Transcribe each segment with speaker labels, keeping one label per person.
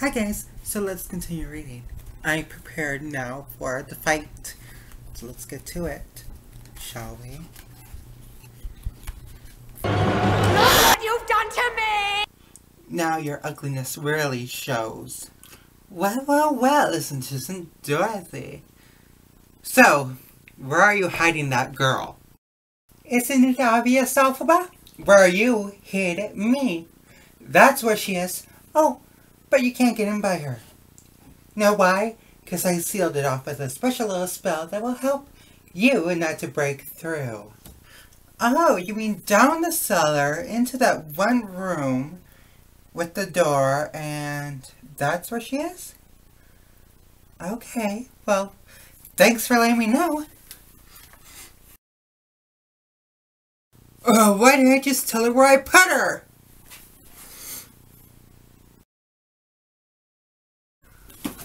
Speaker 1: Hi guys, so let's continue reading. I'm prepared now for the fight. So let's get to it, shall we?
Speaker 2: What you've done to me!
Speaker 1: Now your ugliness really shows. Well, well, well, isn't isn't Dorothy? So, where are you hiding that girl? Isn't it obvious, Elphaba? Where you hid me. That's where she is. Oh, but you can't get in by her. Know why? Because I sealed it off with a special little spell that will help you and not to break through. Oh, you mean down the cellar into that one room with the door and that's where she is? Okay, well, thanks for letting me know. Uh, why didn't I just tell her where I put her?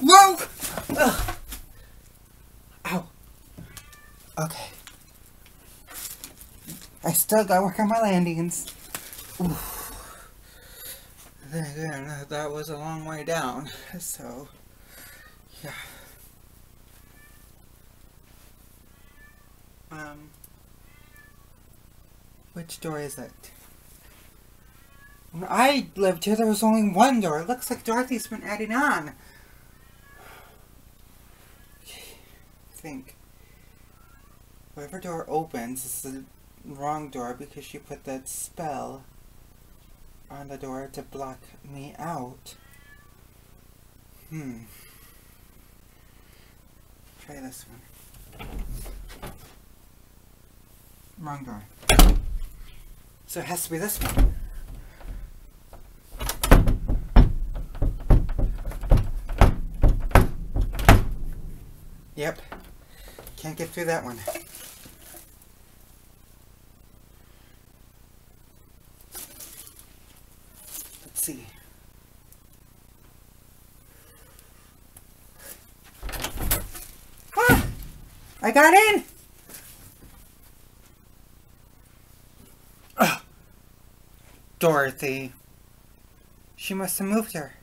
Speaker 1: Whoa! Ugh. Ow. Okay. I still gotta work on my landings. Then again, that- that was a long way down, so yeah. Um, which door is it? When I lived here, there was only one door. It looks like Dorothy's been adding on. Think whatever door opens is the wrong door because she put that spell on the door to block me out. Hmm. Try this one. Wrong door. So it has to be this one. Yep. Can't get through that one. Let's see. Ah! I got in! Ugh. Dorothy. She must have moved her.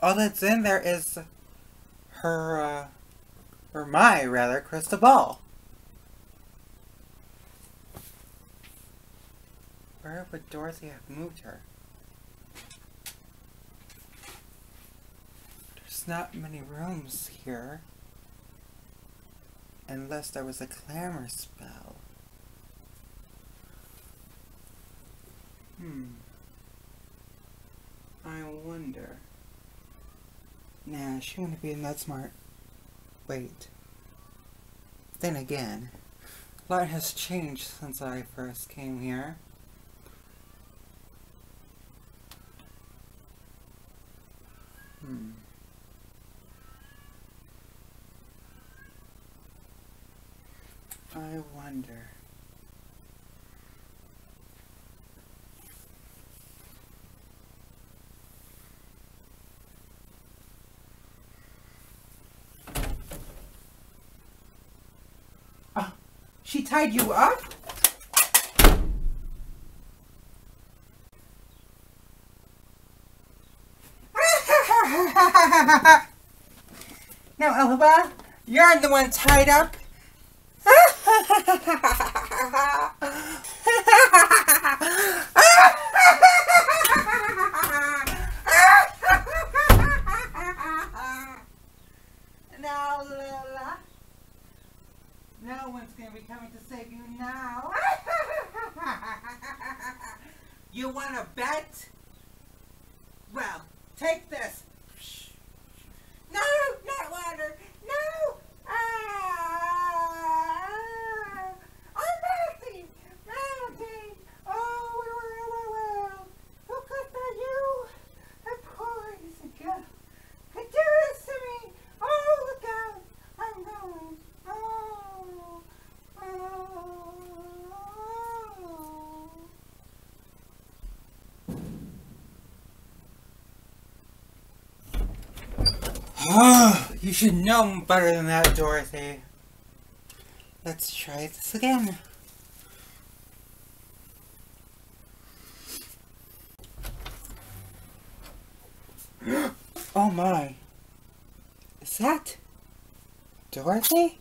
Speaker 1: All that's in there is her, uh, or my, rather, crystal ball. Where would Dorothy have moved her? There's not many rooms here. Unless there was a clamor spell. Hmm. I wonder. Nah, she wouldn't be that smart. Wait. Then again, a lot has changed since I first came here. Hmm. I wonder. She tied you up? now, Elphaba, you're the one tied up. now, Lola. No one's gonna be coming to save you now. You wanna bet? Well, take this. No, not water. No. Ah, I'm melting, melting. Oh, where, where, where, where? Who could that you? A poison girl. Could do this to me. Oh, look out. I'm going. Oh, oh. Oh, you should know better than that, Dorothy. Let's try this again. oh my. Is that Dorothy?